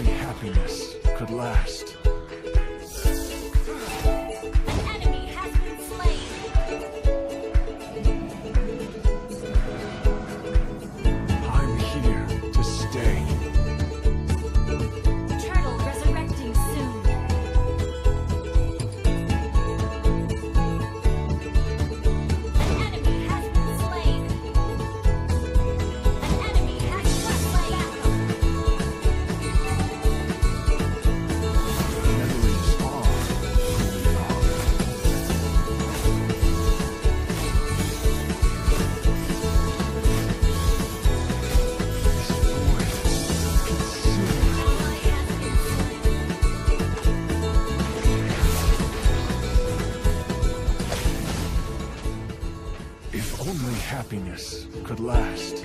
Only happiness could last. Could last.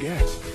Forget.